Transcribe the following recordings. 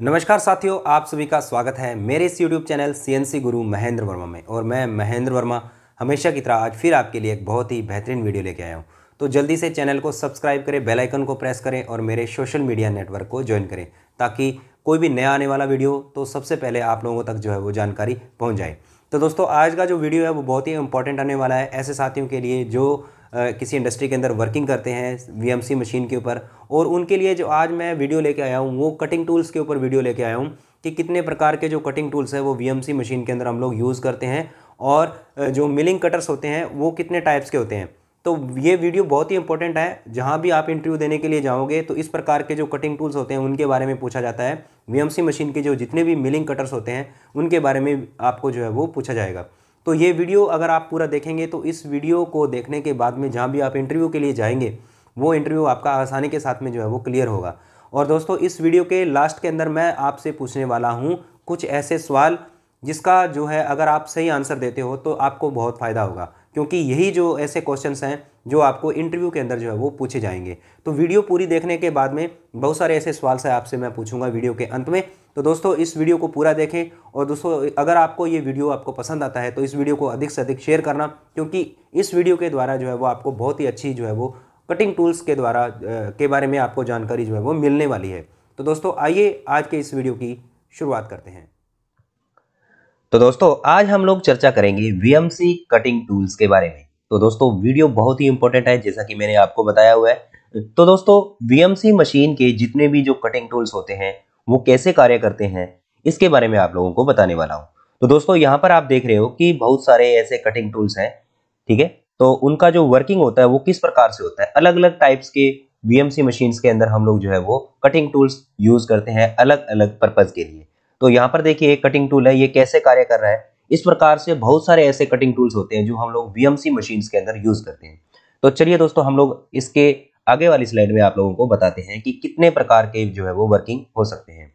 नमस्कार साथियों, आप सभी का स्वागत है मेरे इस यूट्यूब चैनल सीएनसी गुरु महेंद्र वर्मा में। और मैं महेंद्र वर्मा हमेशा की तरह आज फिर आपके लिए एक बहुत ही बेहतरीन वीडियो लेके आया हूँ। तो जल्दी से चैनल को सब्सक्राइब करें, बेल आइकन को प्रेस करें और मेरे सोशल मीडिया नेटवर्क को ज्वाइन करें, ताकि कोई भी नया आने वाला वीडियो तो सबसे पहले आप लोगों तक जो है वो जानकारी पहुँच जाए तो दोस्तों, आज का जो वीडियो है वो बहुत ही इंपॉर्टेंट आने वाला है ऐसे साथियों के लिए जो किसी इंडस्ट्री के अंदर वर्किंग करते हैं वीएमसी मशीन के ऊपर। और उनके लिए जो आज मैं वीडियो लेके आया हूँ, वो कटिंग टूल्स के ऊपर वीडियो लेके आया हूँ कि कितने प्रकार के जो कटिंग टूल्स हैं, वो वीएमसी मशीन के अंदर हम लोग यूज़ करते हैं और जो मिलिंग कटर्स होते हैं, वो कितने टाइप्स के होते हैं। तो ये वीडियो बहुत ही इंपॉर्टेंट है। जहाँ भी आप इंटरव्यू देने के लिए जाओगे तो इस प्रकार के जो कटिंग टूल्स होते हैं, उनके बारे में पूछा जाता है। वीएमसी मशीन के जो जितने भी मिलिंग कटर्स होते हैं, उनके बारे में आपको जो है वो पूछा जाएगा। तो ये वीडियो अगर आप पूरा देखेंगे तो इस वीडियो को देखने के बाद में जहाँ भी आप इंटरव्यू के लिए जाएँगे, वो इंटरव्यू आपका आसानी के साथ में जो है वो क्लियर होगा। और दोस्तों, इस वीडियो के लास्ट के अंदर मैं आपसे पूछने वाला हूँ कुछ ऐसे सवाल जिसका जो है अगर आप सही आंसर देते हो तो आपको बहुत फ़ायदा होगा। क्योंकि यही जो ऐसे क्वेश्चन हैं, जो आपको इंटरव्यू के अंदर जो है वो पूछे जाएँगे। तो वीडियो पूरी देखने के बाद में बहुत सारे ऐसे सवाल से आपसे मैं पूछूँगा वीडियो के अंत में। तो दोस्तों, इस वीडियो को पूरा देखें और दोस्तों, अगर आपको ये वीडियो आपको पसंद आता है तो इस वीडियो को अधिक से अधिक शेयर करना, क्योंकि इस वीडियो के द्वारा जो है वो आपको बहुत ही अच्छी जो है वो कटिंग टूल्स के द्वारा के बारे में आपको जानकारी जो है वो मिलने वाली है। तो दोस्तों, आइए आज के इस वीडियो की शुरुआत करते हैं। तो दोस्तों, आज हम लोग चर्चा करेंगे वीएमसी कटिंग टूल्स के बारे में। तो दोस्तों, वीडियो बहुत ही इंपॉर्टेंट है, जैसा कि मैंने आपको बताया हुआ है। तो दोस्तों वीएमसी मशीन के जितने भी जो कटिंग टूल्स होते हैं, वो कैसे कार्य करते हैं, इसके बारे में आप लोगों को बताने वाला हूँ। तो दोस्तों, यहाँ पर आप देख रहे हो कि बहुत सारे ऐसे कटिंग टूल्स हैं, ठीक है? तो उनका जो वर्किंग होता है, वो किस प्रकार से होता है? अलग अलग टाइप्स के वीएमसी मशीन्स के अंदर हम लोग जो है वो कटिंग टूल्स यूज़ करते हैं अलग अलग पर्पज के लिए। तो यहाँ पर देखिए एक कटिंग टूल है, ये कैसे कार्य कर रहा है? इस प्रकार से बहुत सारे ऐसे कटिंग टूल्स होते हैं जो हम लोग वीएमसी मशीन्स के अंदर यूज़ करते हैं। तो चलिए दोस्तों, हम लोग इसके आगे वाली स्लाइड में आप लोगों को बताते हैं कि कितने प्रकार के जो है वो वर्किंग हो सकते हैं।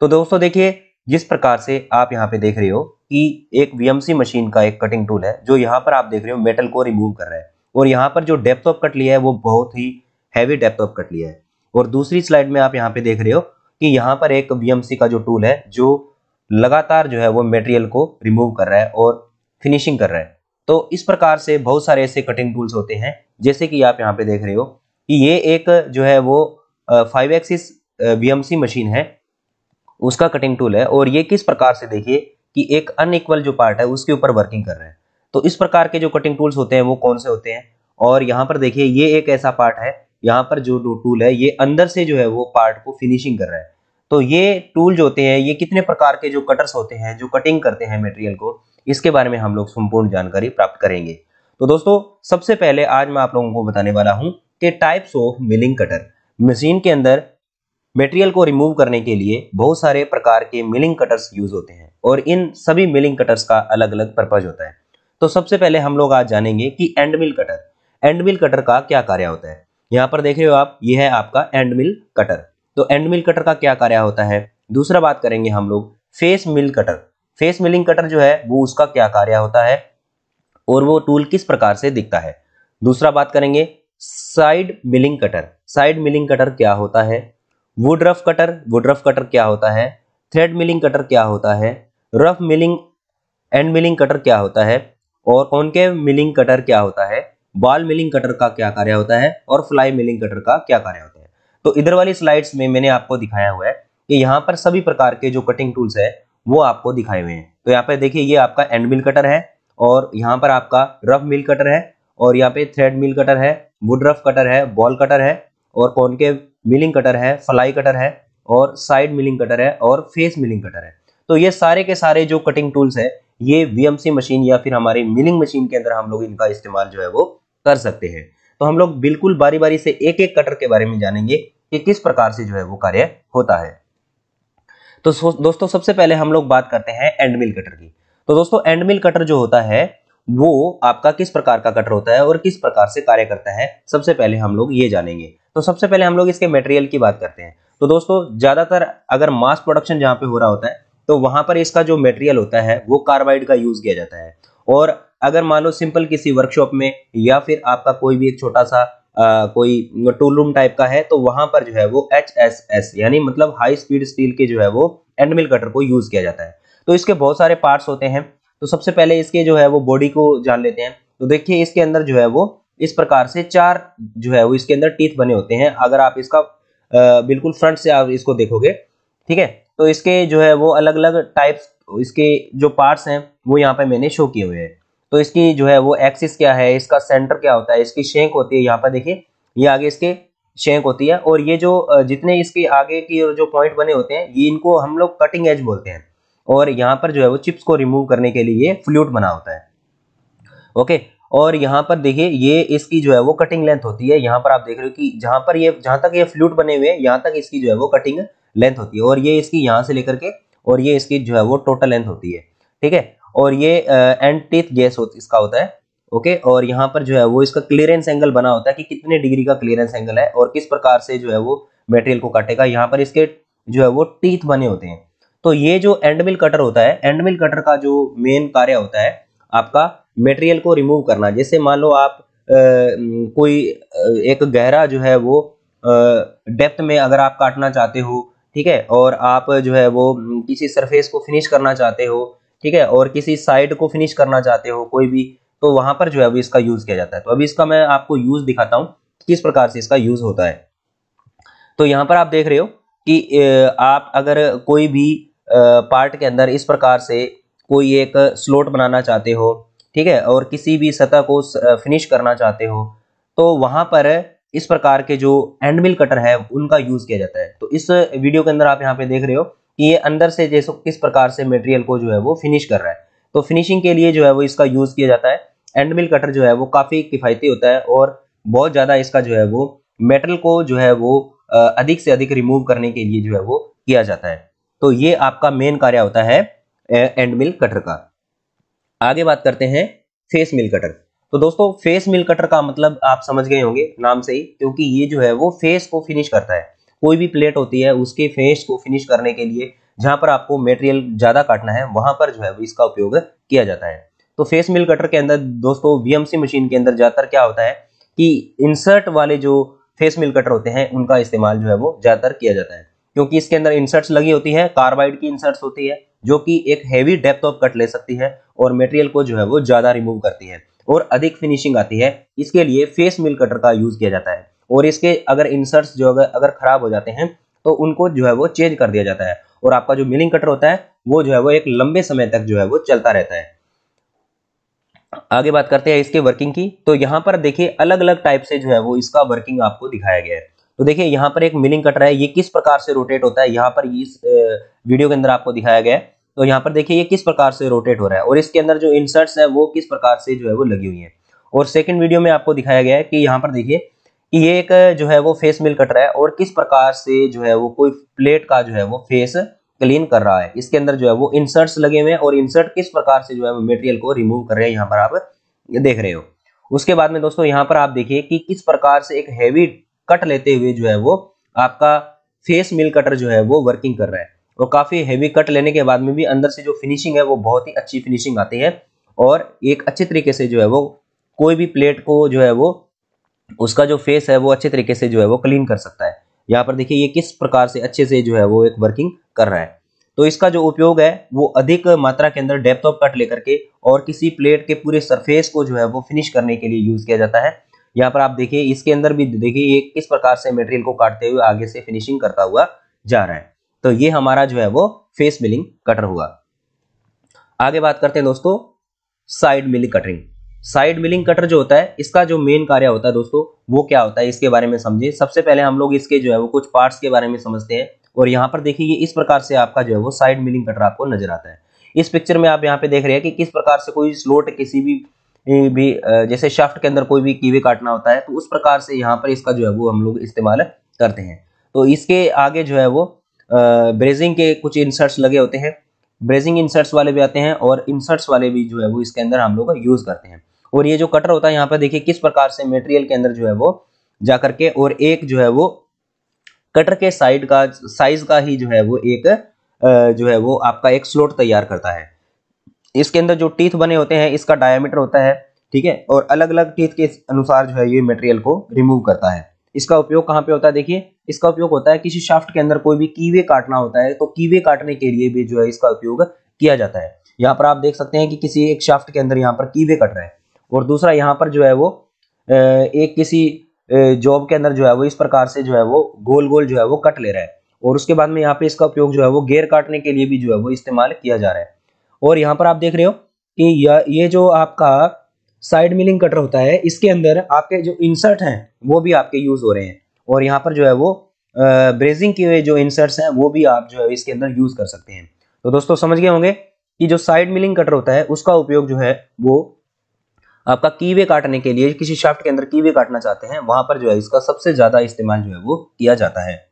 तो दोस्तों, देखिए, जिस प्रकार से आप यहाँ पे देख रहे हो कि एक वीएमसी मशीन का एक कटिंग टूल है, जो यहाँ पर आप देख रहे हो मेटल को रिमूव कर रहा है। और यहाँ पर जो डेप्थ ऑफ़ कट लिया है, वो बहुत ही हैवी डेप्थ ऑफ़ कट लिया है। और दूसरी स्लाइड में आप यहाँ पे देख रहे हो कि यहाँ पर एक वीएमसी का जो टूल है, जो लगातार जो है वो मेटेरियल को रिमूव कर रहा है और फिनिशिंग कर रहा है। तो इस प्रकार से बहुत सारे ऐसे कटिंग टूल्स होते हैं, जैसे कि आप यहाँ पे देख रहे हो कि ये एक जो है वो फाइव एक्सिस वीएमसी मशीन है, उसका कटिंग टूल है। और ये किस प्रकार से देखिए कि एक अनइक्वल जो पार्ट है, उसके ऊपर वर्किंग कर रहे हैं। तो इस प्रकार के जो कटिंग टूल्स होते हैं, वो कौन से होते हैं? और यहाँ पर देखिए, ये एक ऐसा पार्ट है यहाँ पर जो टूल है, ये अंदर से जो है वो पार्ट को फिनिशिंग कर रहा है। तो ये टूल जो होते हैं, ये कितने प्रकार के जो कटर्स होते हैं, जो कटिंग करते हैं मटेरियल को, इसके बारे में हम लोग संपूर्ण जानकारी प्राप्त करेंगे। तो दोस्तों, सबसे पहले आज मैं आप लोगों को बताने वाला हूँ कि types of milling cutter machine के अंदर मटेरियल को रिमूव करने के लिए बहुत सारे प्रकार के मिलिंग कटर्स यूज़ होते हैं और इन सभी मिलिंग कटर्स का अलग अलग पर्पज होता है। तो सबसे पहले हम लोग आज जानेंगे कि end mill cutter end mill cutter का क्या कार्य होता है। यहाँ पर देख रहे हो आप, ये है आपका एंड मिल कटर तो एंड मिल कटर का क्या कार्य होता है? दूसरा बात करेंगे हम लोग face mill cutter face milling cutter जो है, वो उसका क्या कार्य होता है और वो टूल किस प्रकार से दिखता है? दूसरा बात करेंगे side milling cutter side milling cutter क्या होता है? Woodruff cutter woodruff cutter क्या होता है? थ्रेड मिलिंग कटर क्या होता है? Rough milling end milling cutter क्या होता है? और कॉनकेव मिलिंग कटर क्या होता है? बॉल मिलिंग कटर का क्या कार्य होता है और फ्लाई मिलिंग कटर का क्या कार्य होता है? तो इधर वाली स्लाइड्स में मैंने आपको दिखाया हुआ है कि यहाँ पर सभी प्रकार के जो कटिंग टूल्स है, वो आपको दिखाए हुए हैं। तो यहाँ पे देखिए, ये आपका एंड मिल कटर है और यहाँ पर आपका रफ मिल कटर है और यहाँ पे थ्रेड मिल कटर है वुड रफ कटर है बॉल कटर है और कौन के मिलिंग कटर है फ्लाई कटर है और साइड मिलिंग कटर है और फेस मिलिंग कटर है। तो ये सारे के सारे जो कटिंग टूल्स है, ये वीएमसी मशीन या फिर हमारी मिलिंग मशीन के अंदर हम लोग इनका इस्तेमाल जो है वो कर सकते हैं। तो हम लोग बिल्कुल बारी बारी से एक एक कटर के बारे में जानेंगे कि किस प्रकार से जो है वो कार्य होता है। तो दोस्तों, सबसे पहले हम लोग बात करते हैं एंड मिल कटर की। तो दोस्तों एंड मिल कटर जो होता है, वो आपका किस प्रकार का कटर होता है और किस प्रकार से कार्य करता है, सबसे पहले हम लोग ये जानेंगे। तो सबसे पहले हम लोग इसके मटेरियल की बात करते हैं। तो दोस्तों, ज़्यादातर अगर मास प्रोडक्शन जहाँ पे हो रहा होता है तो वहाँ पर इसका जो मटेरियल होता है, वो कार्बाइड का यूज़ किया जाता है। और अगर मान सिंपल किसी वर्कशॉप में या फिर आपका कोई भी एक छोटा सा आ, कोई टूल रूम टाइप का है तो वहाँ पर जो है वो एच एस एस यानी मतलब हाई स्पीड स्टील के जो है वो एंड मिल कटर को यूज़ किया जाता है। तो इसके बहुत सारे पार्ट्स होते हैं। तो सबसे पहले इसके जो है वो बॉडी को जान लेते हैं। तो देखिए इसके अंदर जो है वो इस प्रकार से चार जो है वो इसके अंदर टीथ बने होते हैं। अगर आप इसका बिल्कुल फ्रंट से आप इसको देखोगे ठीक है? तो इसके जो है वो अलग अलग टाइप्स इसके जो पार्ट्स हैं वो यहाँ पे मैंने शो किए हुए हैं। तो इसकी जो है वो एक्सिस क्या है, इसका सेंटर क्या होता है, इसकी शेंक होती है, यहाँ पर देखिए, ये आगे इसके शेंक होती है और ये जो जितने इसके आगे की जो पॉइंट बने होते हैं, ये इनको हम लोग कटिंग एज बोलते हैं। और यहाँ पर जो है वो चिप्स को रिमूव करने के लिए फ्लूट बना होता है। ओके और यहाँ पर देखिए, ये इसकी जो है वो कटिंग लेंथ होती है। यहाँ पर आप देख रहे हो कि जहाँ पर ये, जहाँ तक ये फ्लूट बने हुए हैं, यहाँ तक इसकी जो है वो कटिंग लेंथ होती है। और ये इसकी यहाँ से लेकर के, और ये इसकी जो है वो टोटल लेंथ होती है। ठीक है? और ये एंड टीथ गैस इसका होता है ओके और यहाँ पर जो है वो इसका क्लियरेंस एंगल बना होता है कि कितने डिग्री का क्लियरेंस एंगल है और किस प्रकार से जो है वो मटेरियल को काटेगा। यहाँ पर इसके जो है वो टीथ बने होते हैं। तो ये जो एंड मिल कटर होता है एंड मिल कटर का जो मेन कार्य होता है आपका मटेरियल को रिमूव करना। जैसे मान लो आप आ, कोई एक गहरा जो है वो डेप्थ में अगर आप काटना चाहते हो ठीक है? और आप जो है वो किसी सरफेस को फिनिश करना चाहते हो ठीक है? और किसी साइड को फिनिश करना चाहते हो, कोई भी तो वहाँ पर जो है अभी इसका यूज़ किया जाता है। तो अभी इसका मैं आपको यूज़ दिखाता हूँ, किस प्रकार से इसका यूज़ होता है। तो यहाँ पर आप देख रहे हो कि आप अगर कोई भी पार्ट के अंदर इस प्रकार से कोई एक स्लोट बनाना चाहते हो, ठीक है? और किसी भी सतह को फिनिश करना चाहते हो तो वहाँ पर इस प्रकार के जो एंड मिल कटर है, उनका यूज़ किया जाता है। तो इस वीडियो के अंदर आप यहाँ पे देख रहे हो कि ये अंदर से जैसे किस प्रकार से मटेरियल को जो है वो फिनिश कर रहा है। तो फिनिशिंग के लिए जो है वो इसका यूज़ किया जाता है। एंड मिल कटर जो है वो काफ़ी किफायती होता है और बहुत ज़्यादा इसका जो है वो मेटल को जो है वो अधिक से अधिक रिमूव करने के लिए जो है वो किया जाता है। तो ये आपका मेन कार्य होता है एंड मिल कटर का। आगे बात करते हैं फेस मिल कटर तो दोस्तों फेस मिल कटर का मतलब आप समझ गए होंगे नाम से ही, क्योंकि ये जो है वो फेस को फिनिश करता है। कोई भी प्लेट होती है उसके फेस को फिनिश करने के लिए, जहाँ पर आपको मेटेरियल ज़्यादा काटना है, वहाँ पर जो है इसका उपयोग किया जाता है। तो फेस मिल कटर के अंदर, दोस्तों वीएमसी मशीन के अंदर ज़्यादातर क्या होता है कि इंसर्ट वाले जो फेस मिल कटर होते हैं, उनका इस्तेमाल जो है वो ज़्यादातर किया जाता है। क्योंकि इसके अंदर इंसर्ट्स लगी होती है कार्बाइड की इंसर्ट्स होती है, जो कि एक हैवी डेप्थ ऑफ़ कट ले सकती है और मटेरियल को जो है वो ज़्यादा रिमूव करती है और अधिक फिनिशिंग आती है। इसके लिए फेस मिल कटर का यूज़ किया जाता है। और इसके अगर इंसर्ट्स जो अगर अगर खराब हो जाते हैं तो उनको जो है वो चेंज कर दिया जाता है। और आपका जो मिलिंग कटर होता है, वो जो है वो एक लंबे समय तक जो है वो चलता रहता है। आगे बात करते हैं इसके वर्किंग की। तो यहाँ पर देखिए अलग अलग टाइप से जो है वो इसका वर्किंग आपको दिखाया गया है। तो देखिए, यहाँ पर एक मिलिंग कटर है, ये किस प्रकार से रोटेट होता है, यहाँ पर इस वीडियो के अंदर आपको दिखाया गया है। तो यहाँ पर देखिए, ये किस प्रकार से रोटेट हो रहा है, और इसके अंदर जो इंसर्ट्स है, वो किस प्रकार से जो है वो लगी हुई है। और सेकंड वीडियो में आपको दिखाया गया है कि यहाँ पर देखिए ये एक जो है वो फेस मिल कटर है और किस प्रकार से जो है वो कोई प्लेट का जो है वो फेस क्लीन कर रहा है इसके अंदर जो है वो इंसर्ट्स लगे हुए हैं और इंसर्ट किस प्रकार से जो है वो मेटेरियल को रिमूव कर रहे हैं यहाँ पर आप देख रहे हो उसके बाद में दोस्तों यहाँ पर आप देखिए कि किस प्रकार से एक हैवी कट लेते हुए जो है वो आपका फेस मिल कटर जो है वो वर्किंग कर रहा है और काफ़ी हैवी कट लेने के बाद में भी अंदर से जो फिनिशिंग है वो बहुत ही अच्छी फिनिशिंग आती है और एक अच्छे तरीके से जो है वो कोई भी प्लेट को जो है वो उसका जो फेस है वो अच्छे तरीके से जो है वो क्लीन कर सकता है। यहाँ पर देखिए, ये किस प्रकार से अच्छे से जो है वो एक वर्किंग कर रहा है। तो इसका जो उपयोग है, वो अधिक मात्रा के अंदर डेप्थ ऑफ़ कट लेकर के और किसी प्लेट के पूरे सरफेस को जो है वो फिनिश करने के लिए यूज़ किया जाता है। यहाँ पर आप देखिए, इसके अंदर भी देखिए, ये किस प्रकार से मटेरियल को काटते हुए आगे से फिनिशिंग करता हुआ जा रहा है। तो ये हमारा जो है वो फेस मिलिंग कटर हुआ। आगे बात करते हैं दोस्तों side milling कटरिंग side milling cutter जो होता है, इसका जो मेन कार्य होता है दोस्तों, वो क्या होता है? इसके बारे में समझिए। सबसे पहले हम लोग इसके जो है, वो कुछ पार्ट्स के बारे में समझते हैं। और यहाँ पर देखिए इस प्रकार से आपका जो है, वो साइड मिलिंग कटर आपको नज़र आता है। इस पिक्चर में आप यहाँ पे देख रहे हैं कि किस प्रकार से कोई स्लोट किसी भी भी जैसे शाफ्ट के अंदर कोई भी कीवे काटना होता है तो उस प्रकार से यहाँ पर इसका जो है, वो हम लोग इस्तेमाल करते हैं। तो इसके आगे जो है, वो ब्रेजिंग के कुछ इंसर्ट्स लगे होते हैं। ब्रेजिंग इंसर्ट्स वाले भी आते हैं और इंसर्ट्स वाले भी जो है वो इसके अंदर हम लोग यूज़ करते हैं। और ये जो कटर होता है, यहाँ पर देखिए किस प्रकार से मेटेरियल के अंदर जो है वो जा करके और एक जो है वो कटर के साइड का साइज़ का ही जो है वो एक जो है वो आपका एक स्लोट तैयार करता है। इसके अंदर जो टीथ बने होते हैं, इसका डायमीटर होता है, ठीक है? और अलग अलग टीथ के अनुसार जो है ये मटेरियल को रिमूव करता है। इसका उपयोग कहाँ पे होता है, देखिए? इसका उपयोग होता है किसी शाफ्ट के अंदर कोई भी कीवे काटना होता है तो कीवे काटने के लिए भी जो है इसका उपयोग किया जाता है। यहाँ पर आप देख सकते हैं कि किसी एक शाफ्ट के अंदर यहाँ पर कीवे कट रहे हैं और दूसरा यहाँ पर जो है वो एक किसी जॉब के अंदर जो है वो इस प्रकार से जो है वो गोल गोल जो है वो कट ले रहा है और उसके बाद में यहाँ पे इसका उपयोग जो है वो गेयर काटने के लिए भी जो है वो इस्तेमाल किया जा रहा है। और यहाँ पर आप देख रहे हो कि ये जो आपका साइड मिलिंग कटर होता है, इसके अंदर आपके जो इंसर्ट हैं, वो भी आपके यूज़ हो रहे हैं। और यहाँ पर जो है वो ब्रेजिंग के जो इंसर्ट्स हैं, वो भी आप जो है इसके अंदर यूज़ कर सकते हैं। तो दोस्तों, समझ गए होंगे कि जो साइड मिलिंग कटर होता है, उसका उपयोग जो है वो आपका कीवे काटने के लिए, किसी शाफ्ट के अंदर कीवे काटना चाहते हैं, वहाँ पर जो है इसका सबसे ज़्यादा इस्तेमाल जो है वो किया जाता है।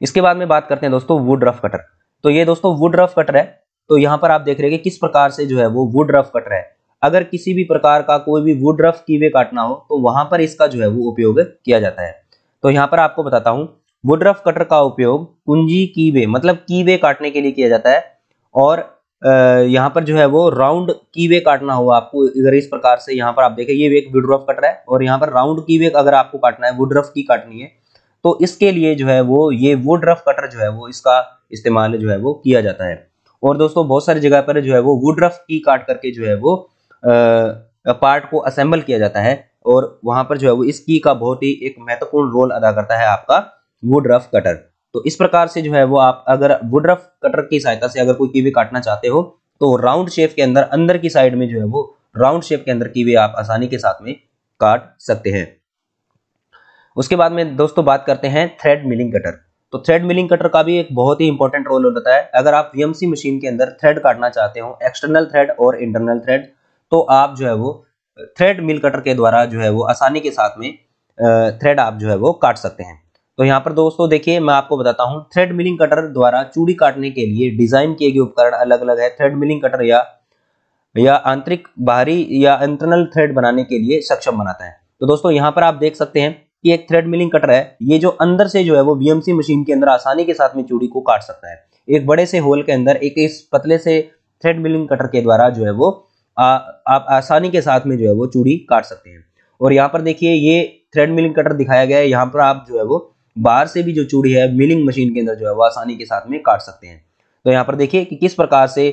इसके बाद में बात करते हैं दोस्तों वुड रफ कटर तो ये दोस्तों वुड रफ कटर है। तो यहाँ पर आप देख रहे हैं कि किस प्रकार से जो है वो वुड रफ कटर है। अगर किसी भी प्रकार का कोई भी वुड रफ कीवे काटना हो तो वहाँ पर इसका जो है वो उपयोग किया जाता है। तो यहाँ पर आपको बताता हूँ वुड रफ कटर का उपयोग कुंजी कीवे मतलब कीवे काटने के लिए किया जाता है। और यहाँ पर जो है वो राउंड कीवे काटना हो आपको, अगर इस प्रकार से यहाँ पर आप देखें, ये एक वुडरफ कटर है, और यहाँ पर राउंड कीवे अगर आपको काटना है वुडरफ की काटनी है तो इसके लिए जो है वो, ये वुड रफ कटर जो है वो इसका इस्तेमाल जो है वो किया जाता है। और दोस्तों, बहुत सारी जगह पर जो है वो वुड रफ की काट करके जो है वो पार्ट को असेंबल किया जाता है और वहाँ पर जो है वो इस की का बहुत ही एक महत्वपूर्ण रोल अदा करता है आपका वुड रफ कटर तो इस प्रकार से जो है वो आप अगर वुड रफ कटर की सहायता से अगर कोई कीवी काटना चाहते हो तो राउंड शेप के अंदर अंदर की साइड में जो है वो राउंड शेप के अंदर कीवी आप आसानी के साथ में काट सकते हैं। उसके बाद में दोस्तों बात करते हैं थ्रेड मिलिंग कटर तो थ्रेड मिलिंग कटर का भी एक बहुत ही इंपॉर्टेंट रोल होता है। अगर आप वीएमसी मशीन के अंदर थ्रेड काटना चाहते हो एक्सटर्नल थ्रेड और इंटरनल थ्रेड तो आप जो है वो थ्रेड मिल कटर के द्वारा जो है वो, आसानी के साथ में थ्रेड आप जो है वो काट सकते हैं। तो यहाँ पर दोस्तों देखिए, मैं आपको बताता हूँ थ्रेड मिलिंग कटर द्वारा चूड़ी काटने के लिए डिज़ाइन किए गए उपकरण अलग अलग है। थ्रेड मिलिंग कटर या या आंतरिक बाहरी या इंटरनल थ्रेड बनाने के लिए सक्षम बनाता है। तो दोस्तों यहाँ पर आप देख सकते हैं कि एक थ्रेड मिलिंग कटर है, ये जो अंदर से जो है वो बीएमसी मशीन के अंदर आसानी के साथ में चूड़ी को काट सकता है। एक बड़े से होल के अंदर, एक इस पतले से थ्रेड मिलिंग कटर के द्वारा जो है वो आप आसानी के साथ में जो है वो चूड़ी काट सकते हैं। और यहाँ पर देखिए, ये थ्रेड मिलिंग कटर दिखाया गया है। यहाँ पर आप जो है वो बाहर से भी जो चूड़ी है मिलिंग मशीन के अंदर जो है वो आसानी के साथ में काट सकते हैं। तो यहाँ पर देखिए कि किस प्रकार से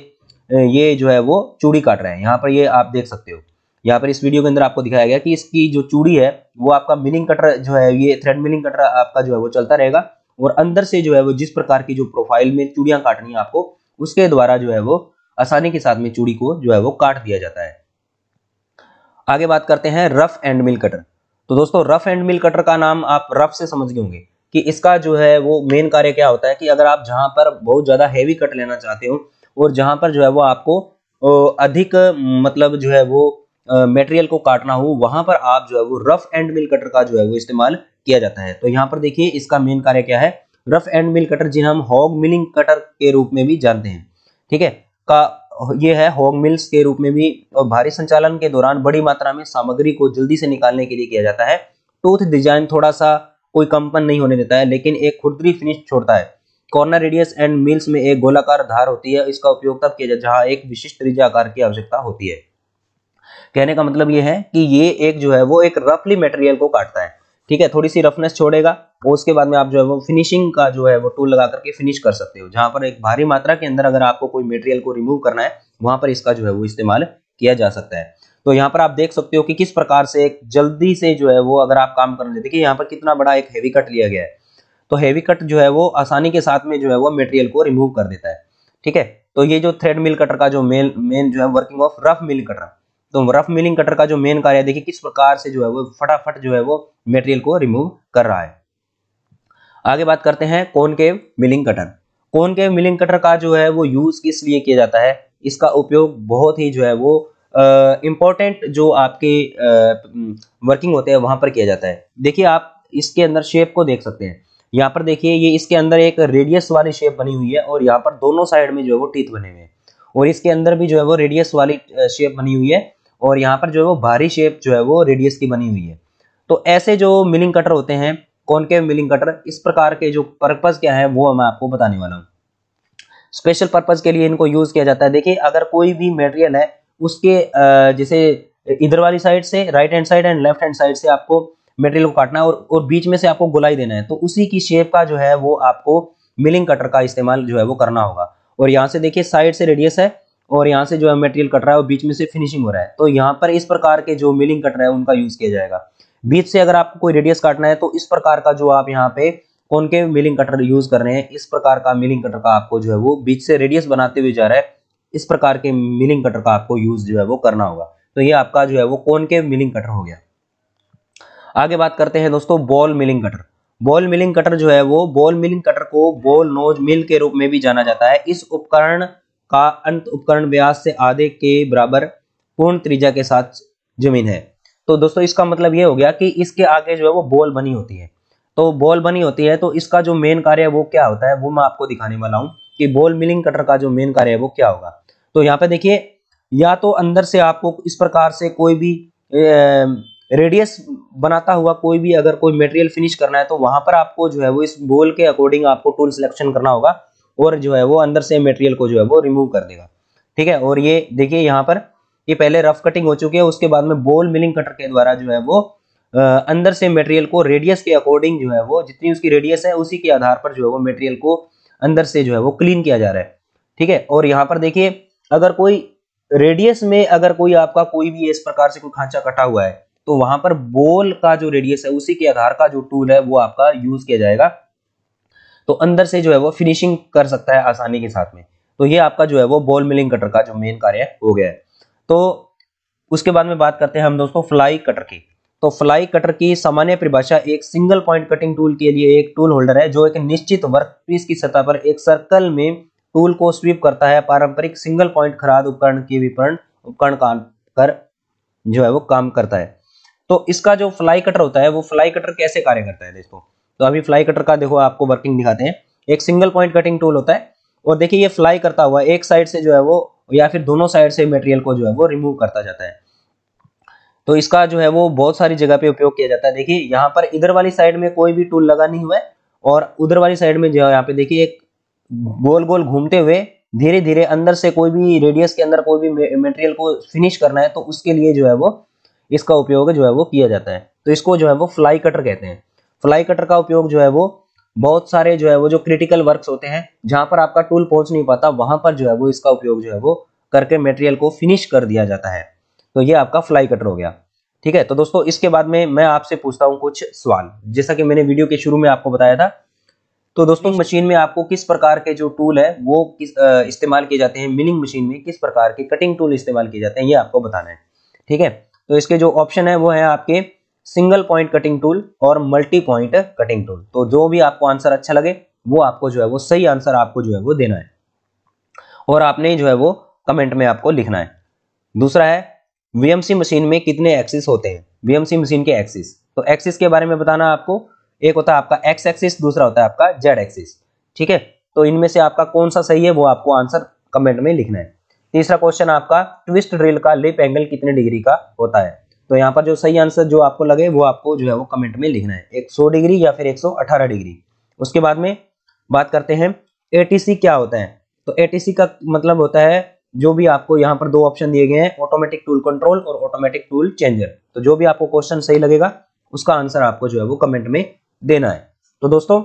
ये जो है वो चूड़ी काट रहे हैं। यहाँ पर ये आप देख सकते हो। यहाँ पर इस वीडियो के अंदर आपको दिखाया गया कि इसकी जो चूड़ी है, वो आपका मिलिंग कटर जो है, ये थ्रेड मिलिंग कटर आपका जो है वो चलता रहेगा। और अंदर से जो है वो जिस प्रकार की जो प्रोफ़ाइल में चूड़ियाँ काटनी है आपको, उसके द्वारा जो है वो आसानी के साथ में चूड़ी को जो है वो काट दिया जाता है। आगे बात करते हैं रफ एंड मिल कटर। तो दोस्तों, रफ एंड मिल कटर का नाम आप रफ से समझ गए होंगे कि इसका जो है वो मेन कार्य क्या होता है कि अगर आप जहाँ पर बहुत ज़्यादा हैवी कट लेना चाहते हो और जहाँ पर जो है वो आपको अधिक मतलब जो है वो मटेरियल को काटना हो, वहाँ पर आप जो है वो रफ एंड मिल कटर का जो है वो इस्तेमाल किया जाता है। तो यहाँ पर देखिए इसका मेन कार्य क्या है? रफ एंड मिल कटर जिन्हें हम हॉग मिलिंग कटर के रूप में भी जानते हैं। ठीक है? का ये है हॉग मिल्स के रूप में भी और भारी संचालन के दौरान बड़ी मात्रा में सामग्री को जल्दी से निकालने के लिए किया जाता है। टूथ डिज़ाइन थोड़ा सा कोई कंपन नहीं होने देता है, लेकिन एक खुरदरी फिनिश छोड़ता है। कॉर्नर रेडियस एंड मिल्स में एक गोलाकार धार होती है, इसका उपयोग तब किया जाए जहाँ एक विशिष्ट त्रिज्या आकार की आवश्यकता होती है। कहने का मतलब यह है कि ये एक जो है, वो एक रफली मटेरियल को काटता है। ठीक है, थोड़ी सी रफनेस छोड़ेगा और उसके बाद में आप जो है वो फिनिशिंग का जो है वो टूल लगा करके फिनिश कर सकते हो। जहाँ पर एक भारी मात्रा के अंदर अगर आपको कोई मटेरियल को रिमूव करना है, वहाँ पर इसका जो है वो इस्तेमाल किया जा सकता है। तो यहाँ पर आप देख सकते हो कि किस प्रकार से एक जल्दी से जो है वो अगर आप काम करने देखिए यहाँ पर कितना बड़ा एक हैवी कट लिया गया है। तो हैवी कट जो है वो आसानी के साथ में जो है वो मटेरियल को रिमूव कर देता है। ठीक है तो ये जो थ्रेड मिल कटर का जो मेन मेन जो है working of rough mill cutter तो रफ मिलिंग कटर का जो मेन कार्य है, देखिए किस प्रकार से जो है वो फटाफट जो है वो मेटेरियल को रिमूव कर रहा है। आगे बात करते हैं concave milling cutter concave milling cutter का जो है वो यूज़ किस लिए किया जाता है? इसका उपयोग बहुत ही जो है वो इम्पोर्टेंट जो आपके वर्किंग होते हैं, वहाँ पर किया जाता है। देखिए आप इसके अंदर शेप को देख सकते हैं। यहाँ पर देखिए, ये इसके अंदर एक रेडियस वाली शेप बनी हुई है और यहाँ पर दोनों साइड में जो है वो टीथ बने हुए हैं। और इसके अंदर भी जो है वो रेडियस वाली शेप बनी हुई है। और यहाँ पर जो है वो भारी शेप जो है वो रेडियस की बनी हुई है। तो ऐसे जो मिलिंग कटर होते हैं कॉनकेव मिलिंग कटर इस प्रकार के जो पर्पज क्या है वो मैं आपको बताने वाला हूँ। स्पेशल पर्पज के लिए इनको यूज़ किया जाता है। देखिए अगर कोई भी मेटेरियल है उसके जैसे इधर वाली साइड से right hand side and left hand side से आपको मटेरियल को काटना है और, और बीच में से आपको गोलाई देना है तो उसी की शेप का जो है वो आपको मिलिंग कटर का इस्तेमाल जो है वो करना होगा। और यहाँ से देखिए साइड से रेडियस है और यहाँ से जो है मटेरियल कट रहा है और बीच में से फिनिशिंग हो रहा है। तो यहाँ पर इस प्रकार के जो मिलिंग कटर है, उनका यूज़ किया जाएगा। बीच से अगर आपको कोई रेडियस काटना है तो इस प्रकार का जो आप यहाँ पे कौन के मिलिंग कटर यूज़ कर रहे हैं, इस प्रकार का मिलिंग कटर का आपको जो है वो बीच से रेडियस बनाते हुए जा रहा है, इस प्रकार के मिलिंग कटर का आपको यूज़ जो है वो करना होगा। तो ये आपका जो है वो कौन के मिलिंग कटर हो गया। आगे बात करते हैं दोस्तों ball milling cutter ball milling cutter जो है वो बॉल मिलिंग कटर को बॉल नोज़ मिल के रूप में भी जाना जाता है। इस उपकरण का अंत उपकरण व्यास से आधे के बराबर पूर्ण त्रिज्या के साथ ज़मीन है। तो दोस्तों, इसका मतलब ये हो गया कि इसके आगे जो है वो बॉल बनी होती है। तो बॉल बनी होती है तो इसका जो मेन कार्य है वो क्या होता है, वो मैं आपको दिखाने वाला हूँ कि बॉल मिलिंग कटर का जो मेन कार्य है वो क्या होगा। तो यहाँ पे देखिए, या तो अंदर से आपको इस प्रकार से कोई भी रेडियस बनाता हुआ कोई भी अगर कोई मटेरियल फिनिश करना है तो वहाँ पर आपको जो है वो इस बोल के अकॉर्डिंग आपको टूल सिलेक्शन करना होगा। और जो है वो अंदर से मटेरियल को जो है वो रिमूव कर देगा। ठीक है? और ये देखिए यहाँ पर ये पहले रफ कटिंग हो चुकी है उसके बाद में बोल मिलिंग कटर के द्वारा जो है वो आ, अंदर से मटेरियल को रेडियस के अकॉर्डिंग जो है वो जितनी उसकी रेडियस है उसी के आधार पर जो है वो मटेरियल को अंदर से जो है वो क्लीन किया जा रहा है। ठीक है? और यहाँ पर देखिए अगर कोई रेडियस में अगर कोई आपका कोई भी इस प्रकार से कोई खांचा कटा हुआ है तो वहाँ पर बोल का जो रेडियस है उसी के आधार का जो टूल है वो आपका यूज़ किया जाएगा। तो अंदर से जो है वो फिनिशिंग कर सकता है आसानी के साथ में। तो ये आपका जो है वो बॉल मिलिंग कटर का जो मेन कार्य हो गया है। तो उसके बाद में बात करते हैं हम दोस्तों फ्लाई कटर की। तो फ्लाई कटर की सामान्य परिभाषा एक सिंगल पॉइंट कटिंग टूल के लिए एक टूल होल्डर है, जो एक निश्चित वर्क पीस की सतह पर एक सर्कल में टूल को स्वीप करता है, पारंपरिक सिंगल पॉइंट खराद उपकरण के विपरण उपकरण का कर जो है वो काम करता है। तो इसका जो फ्लाई कटर होता है, वो फ्लाई कटर कैसे कार्य करता है दोस्तों? तो अभी फ्लाई कटर का देखो आपको वर्किंग दिखाते हैं। एक सिंगल पॉइंट कटिंग टूल होता है और देखिए ये फ्लाई करता हुआ एक साइड से जो है वो या फिर दोनों साइड से मटेरियल को जो है वो रिमूव करता जाता है। तो इसका जो है वो बहुत सारी जगह पे उपयोग किया जाता है। देखिए यहाँ पर इधर वाली साइड में कोई भी टूल लगा नहीं हुआ है और उधर वाली साइड में जो है यहाँ पे देखिए एक गोल गोल घूमते हुए धीरे धीरे अंदर से कोई भी रेडियस के अंदर कोई भी मटेरियल को फिनिश करना है तो उसके लिए जो है वो इसका उपयोग जो है वो किया जाता है। तो इसको जो है वो फ्लाई कटर कहते हैं। फ्लाई कटर का उपयोग जो है वो बहुत सारे जो है वो जो क्रिटिकल वर्क्स होते हैं जहाँ पर आपका टूल पहुँच नहीं पाता वहाँ पर जो है वो इसका उपयोग जो है वो करके मटेरियल को फिनिश कर दिया जाता है। तो ये आपका फ्लाई कटर हो गया। ठीक है तो दोस्तों इसके बाद में मैं आपसे पूछता हूँ कुछ सवाल। जैसा कि मैंने वीडियो के शुरू में आपको बताया था तो दोस्तों मशीन में आपको किस प्रकार के जो टूल है वो किस इस्तेमाल किए जाते हैं? मिलिंग मशीन में किस प्रकार के कटिंग टूल इस्तेमाल किए जाते हैं ये आपको बताना है। ठीक है तो इसके जो ऑप्शन है वो है आपके सिंगल पॉइंट कटिंग टूल और मल्टी पॉइंट कटिंग टूल। तो जो भी आपको आंसर अच्छा लगे, वो आपको जो है, वो सही आंसर आपको जो है, वो देना है। और आपने जो है, वो कमेंट में आपको लिखना है। दूसरा है वीएमसी मशीन में कितने एक्सिस होते हैं? वीएमसी मशीन के एक्सिस तो एक्सिस के बारे में बताना आपको। एक होता है आपका एक्स एक्सिस दूसरा होता है आपका जेड एक्सिस ठीक है? तो इनमें से आपका कौन सा सही है, वो आपको आंसर कमेंट में लिखना है। तीसरा क्वेश्चन आपका, ट्विस्ट ड्रिल का लिप एंगल कितने डिग्री का होता है? तो यहाँ पर जो सही आंसर जो आपको लगे, वो आपको जो है वो कमेंट में लिखना है। 100 डिग्री या फिर 118 डिग्री। उसके बाद में बात करते हैं एटीसी क्या होता है? तो एटीसी का मतलब होता है, जो भी आपको यहाँ पर दो ऑप्शन दिए गए हैं ऑटोमेटिक टूल कंट्रोल और ऑटोमेटिक टूल चेंजर तो जो भी आपको क्वेश्चन सही लगेगा, उसका आंसर आपको जो है वो कमेंट में देना है। तो दोस्तों,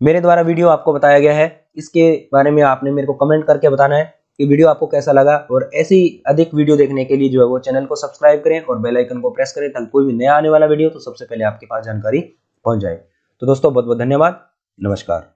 मेरे द्वारा वीडियो आपको बताया गया है। इसके बारे में आपने मेरे को कमेंट करके बताना है। कि वीडियो आपको कैसा लगा और ऐसी अधिक वीडियो देखने के लिए जो है वो चैनल को सब्सक्राइब करें और बेल आइकन को प्रेस करें ताकि कोई भी नया आने वाला वीडियो तो सबसे पहले आपके पास जानकारी पहुँच जाए। तो दोस्तों बहुत बहुत धन्यवाद। नमस्कार।